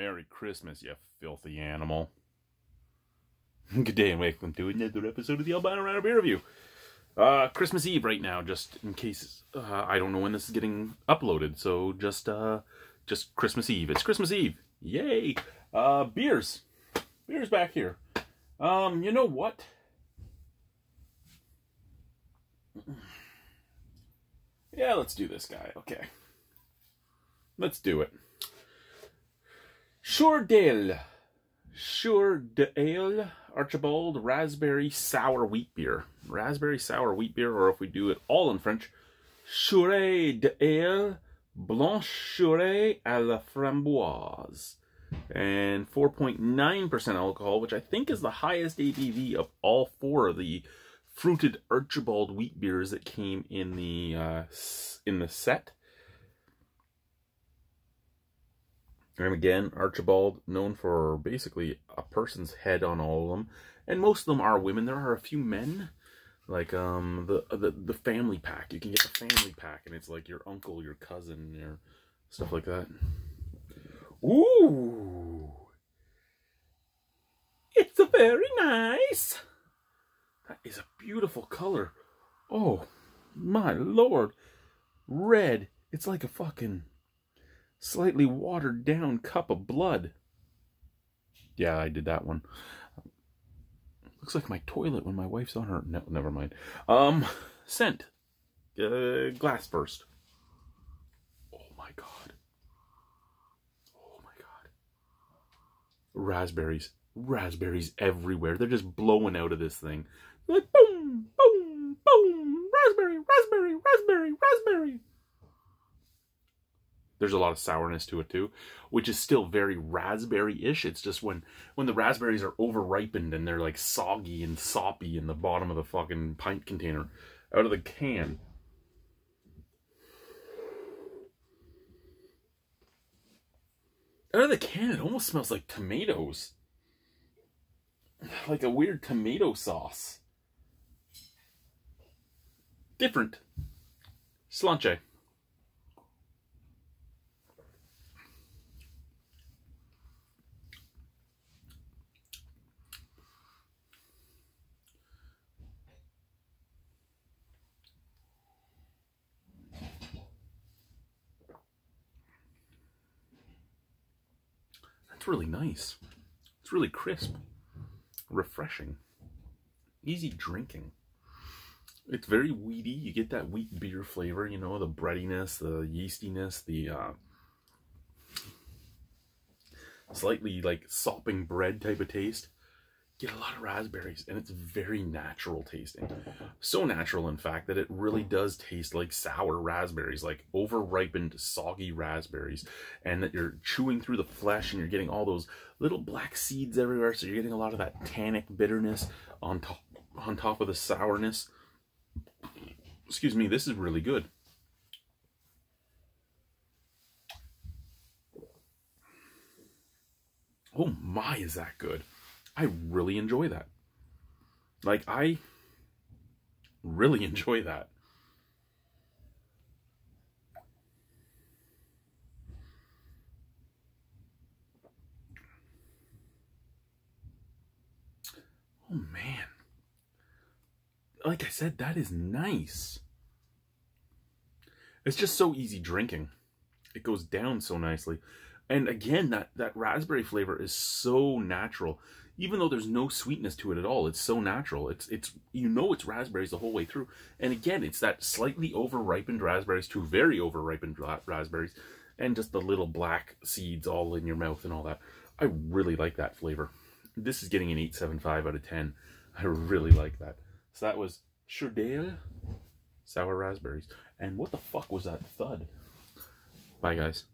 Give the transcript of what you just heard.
Merry Christmas, you filthy animal. Good day and welcome to another episode of the Albino Beer Review. Uh, Christmas Eve right now, just in case uh, I don't know when this is getting uploaded, so just uh, just Christmas Eve. It's Christmas Eve. Yay! Uh, beers. Beers back here. Um, you know what? Yeah, let's do this guy. Okay. Let's do it. Sure D'ale. Shordale Archibald Raspberry Sour Wheat Beer. Raspberry Sour Wheat Beer, or if we do it all in French, Churé d'ale Blanchure à la framboise. And 4.9% alcohol, which I think is the highest ABV of all four of the fruited Archibald wheat beers that came in the uh, in the set. And again, Archibald, known for basically a person's head on all of them. And most of them are women. There are a few men. Like um the the, the family pack. You can get the family pack and it's like your uncle, your cousin, your stuff like that. Ooh. It's a very nice. That is a beautiful color. Oh, my lord. Red. It's like a fucking slightly watered down cup of blood. Yeah, I did that one. Looks like my toilet when my wife's on her. No, never mind. Um, scent. Uh, glass first. Oh my god. Oh my god. Raspberries. Raspberries everywhere. They're just blowing out of this thing. Like boom, boom, boom. Raspberry, raspberry, raspberry, raspberry there's a lot of sourness to it too, which is still very raspberry-ish. It's just when when the raspberries are over ripened and they're like soggy and soppy in the bottom of the fucking pint container out of the can. Out of the can, it almost smells like tomatoes. Like a weird tomato sauce. Different. Sláinte. It's really nice. It's really crisp, refreshing, easy drinking. It's very weedy. You get that wheat beer flavor, you know, the breadiness, the yeastiness, the uh, slightly like sopping bread type of taste get a lot of raspberries and it's very natural tasting. So natural, in fact, that it really hmm. does taste like sour raspberries, like over ripened, soggy raspberries, and that you're chewing through the flesh and you're getting all those little black seeds everywhere. So you're getting a lot of that tannic bitterness on top, on top of the sourness. Excuse me, this is really good. Oh my, is that good. I really enjoy that. Like, I really enjoy that. Oh, man. Like I said, that is nice. It's just so easy drinking. It goes down so nicely. And again, that, that raspberry flavor is so natural even though there's no sweetness to it at all, it's so natural. It's it's you know it's raspberries the whole way through. And again, it's that slightly over ripened raspberries to very over ripened raspberries, and just the little black seeds all in your mouth and all that. I really like that flavor. This is getting an 8.75 out of 10. I really like that. So that was Sure D'ale sour raspberries. And what the fuck was that thud? Bye guys.